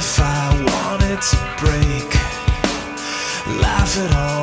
if I wanted to break? Laugh it all